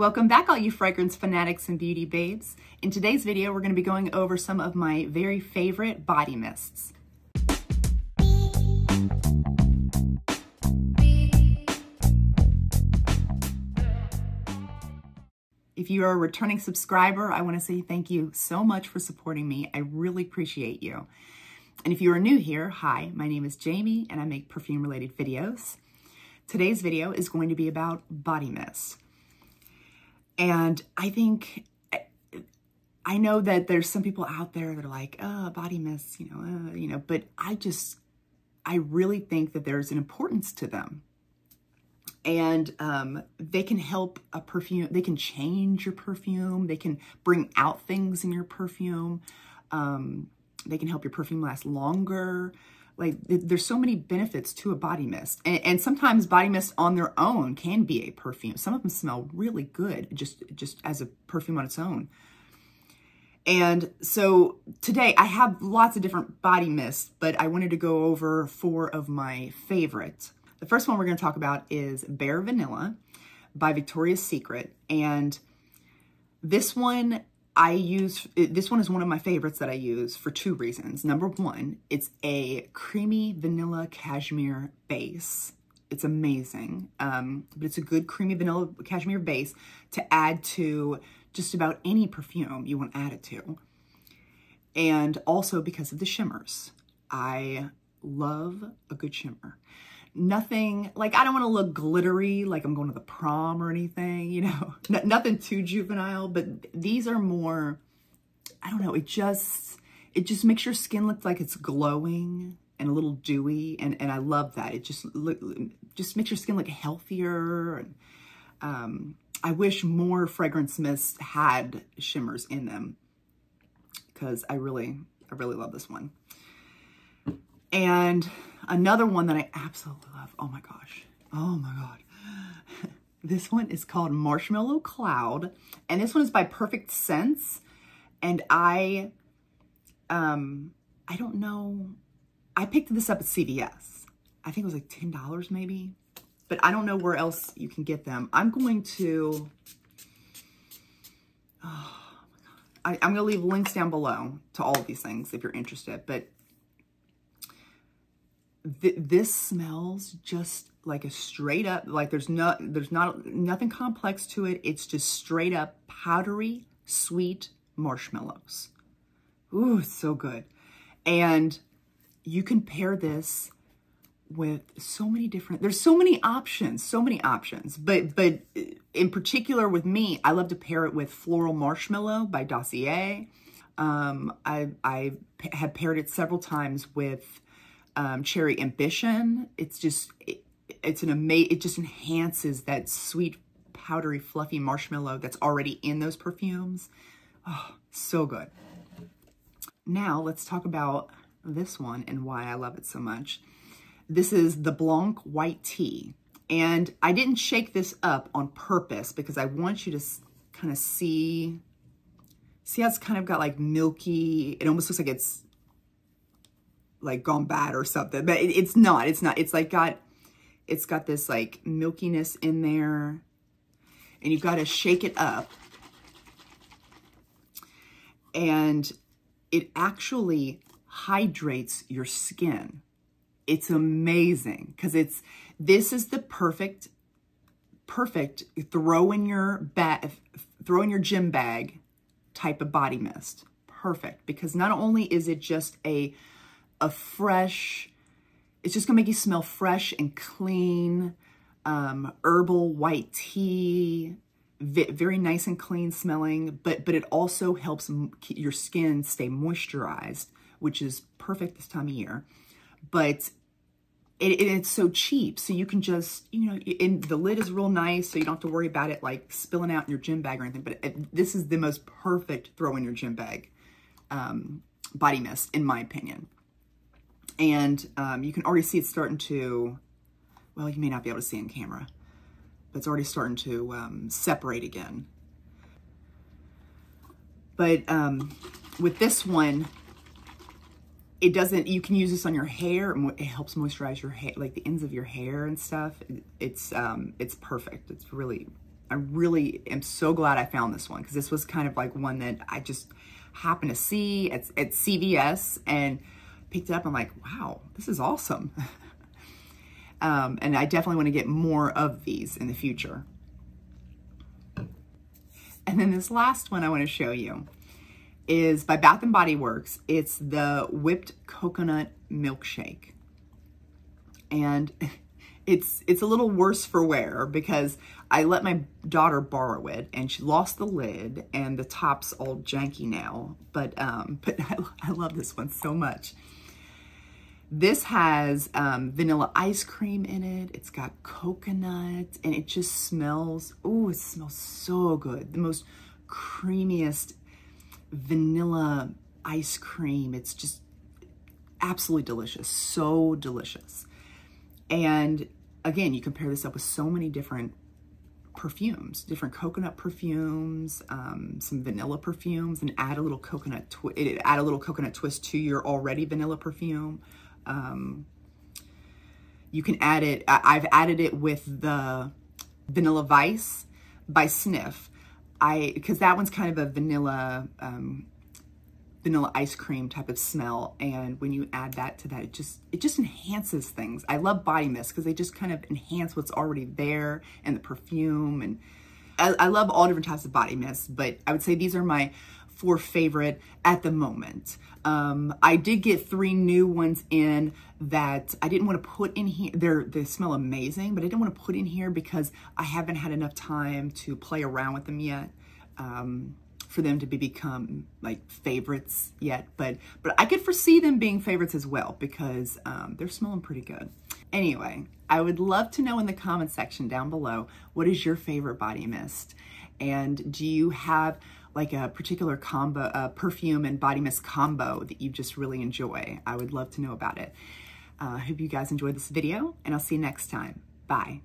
Welcome back all you fragrance fanatics and beauty babes. In today's video, we're gonna be going over some of my very favorite body mists. If you are a returning subscriber, I wanna say thank you so much for supporting me. I really appreciate you. And if you are new here, hi, my name is Jamie and I make perfume related videos. Today's video is going to be about body mist. And I think, I know that there's some people out there that are like, oh, body mist, you know, uh, you know, but I just, I really think that there's an importance to them. And um, they can help a perfume, they can change your perfume, they can bring out things in your perfume, um, they can help your perfume last longer. Like there's so many benefits to a body mist. And, and, sometimes body mists on their own can be a perfume. Some of them smell really good just, just as a perfume on its own. And so today I have lots of different body mists, but I wanted to go over four of my favorites. The first one we're going to talk about is Bare Vanilla by Victoria's Secret. And this one I use, this one is one of my favorites that I use for two reasons. Number one, it's a creamy vanilla cashmere base. It's amazing, um, but it's a good creamy vanilla cashmere base to add to just about any perfume you want to add it to. And also because of the shimmers. I love a good shimmer nothing, like I don't want to look glittery, like I'm going to the prom or anything, you know, N nothing too juvenile, but these are more, I don't know, it just, it just makes your skin look like it's glowing and a little dewy. And, and I love that. It just look, just makes your skin look healthier. And, um, I wish more fragrance mists had shimmers in them because I really, I really love this one. And another one that I absolutely love. Oh my gosh. Oh my God. this one is called Marshmallow Cloud. And this one is by Perfect Sense. And I, um, I don't know. I picked this up at CVS. I think it was like $10 maybe. But I don't know where else you can get them. I'm going to, oh I, am going to leave links down below to all of these things if you're interested. But th this smells just like a straight up, like there's not, there's not, nothing complex to it. It's just straight up powdery, sweet marshmallows. Ooh, so good. And you can pair this with so many different, there's so many options, so many options. But, but in particular with me, I love to pair it with Floral Marshmallow by Dossier. Um, I, I have paired it several times with um, Cherry Ambition. It's just, it, it's an amazing, it just enhances that sweet, powdery, fluffy marshmallow that's already in those perfumes. Oh, so good. Now let's talk about this one and why I love it so much. This is the Blanc White Tea. And I didn't shake this up on purpose because I want you to kind of see, see how it's kind of got like milky, it almost looks like it's like gone bad or something, but it, it's not, it's not. It's like got, it's got this like milkiness in there and you've got to shake it up. And it actually hydrates your skin. It's amazing because it's, this is the perfect, perfect throw in your bag, throw in your gym bag type of body mist. Perfect because not only is it just a a fresh, it's just gonna make you smell fresh and clean, um, herbal white tea, very nice and clean smelling, but, but it also helps your skin stay moisturized, which is perfect this time of year. But it, it, it's so cheap, so you can just, you know, and the lid is real nice, so you don't have to worry about it like spilling out in your gym bag or anything. But it, this is the most perfect throw in your gym bag um, body mist, in my opinion. And um, you can already see it's starting to, well, you may not be able to see in camera, but it's already starting to um, separate again. But um, with this one, it doesn't, you can use this on your hair. It helps moisturize your hair, like the ends of your hair and stuff. It's, um, it's perfect. It's really, I really am so glad I found this one because this was kind of like one that I just happened to see at, at CVS and picked up. I'm like, wow, this is awesome. um, and I definitely want to get more of these in the future. And then this last one I want to show you is by Bath & Body Works. It's the whipped coconut milkshake. And it's it's a little worse for wear because I let my daughter borrow it and she lost the lid and the top's all janky now. But um, but I, I love this one so much. This has um, vanilla ice cream in it. It's got coconut and it just smells, oh, it smells so good. The most creamiest vanilla ice cream. It's just absolutely delicious, so delicious. And again, you compare this up with so many different perfumes, different coconut perfumes, um, some vanilla perfumes, and add a little coconut add a little coconut twist to your already vanilla perfume. Um, you can add it, I, have added it with the Vanilla Vice by Sniff. I, because that one's kind of a vanilla, um, vanilla ice cream type of smell. And when you add that to that, it just, it just enhances things. I love body mist because they just kind of enhance what's already there and the perfume. And I, I love all different types of body mist, but I would say these are my for favorite at the moment. Um, I did get three new ones in that I didn't want to put in here. They're, they smell amazing, but I didn't want to put in here because I haven't had enough time to play around with them yet. Um, for them to be become like favorites yet, but but I could foresee them being favorites as well because um, they're smelling pretty good. Anyway, I would love to know in the comment section down below what is your favorite body mist, and do you have like a particular combo, uh, perfume and body mist combo that you just really enjoy. I would love to know about it. I uh, hope you guys enjoyed this video and I'll see you next time. Bye.